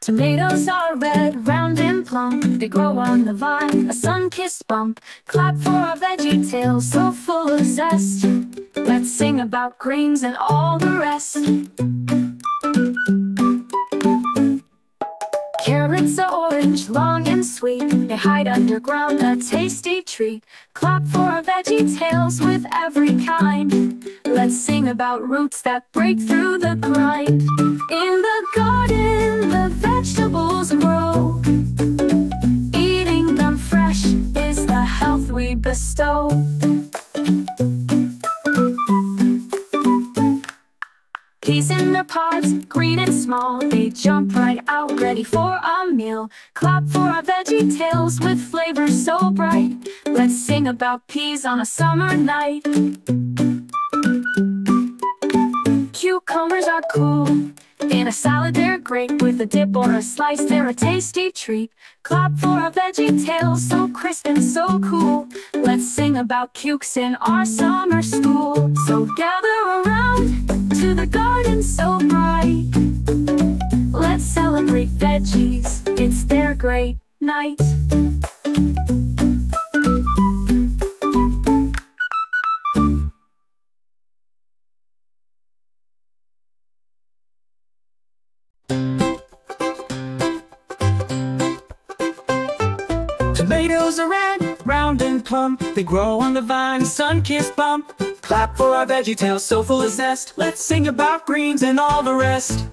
Tomatoes are red, round and plump. They grow on the vine, a sun-kissed bump. Clap for our veggie tales, so full of zest. Let's sing about greens and all the rest Carrots are orange, long and sweet. They hide underground, a tasty treat. Clap for our veggie tales with every kind. Let's sing about roots that break through the grind. In the garden, the vegetables grow. Eating them fresh is the health we bestow Peas in their pods, green and small. They jump right out, ready for a meal. Clap for our veggie tales with flavors so bright. Let's sing about peas on a summer night. Cucumbers are cool. In a salad they're great. With a dip or a slice they're a tasty treat. Clap for our veggie tales so crisp and so cool. Let's sing about cukes in our summer school. So gather around to the garden so bright. Let's celebrate veggies, it's their great night. Tomatoes are red, round and plump They grow on the vine, sun-kissed bump Clap for our veggie tales so full of zest. Let's sing about greens and all the rest.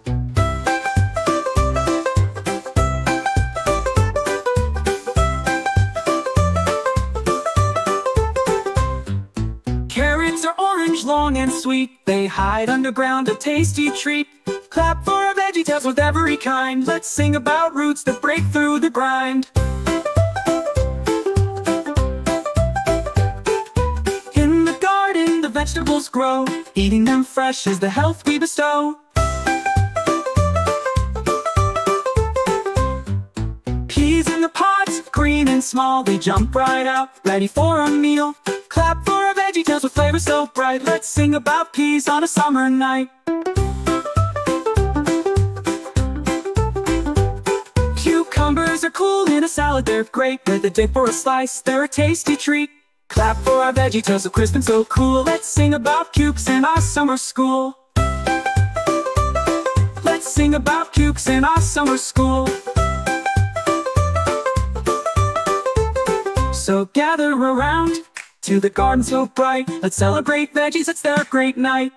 Carrots are orange, long and sweet. They hide underground, a tasty treat. Clap for our veggie tales with every kind. Let's sing about roots that break through the grind vegetables grow. Eating them fresh is the health we bestow. Peas in the pots, green and small They jump right out, ready for a meal. Clap for our veggie tales with flavor so bright. Let's sing about peas on a summer night. Cucumbers are cool in a salad, they're great. With a dip or a slice, they're a tasty treat Clap for our veggie tales so crisp and so cool. Let's sing about cukes in our summer school. Let's sing about cukes in our summer school. So gather around to the garden so bright. Let's celebrate veggies, it's their great night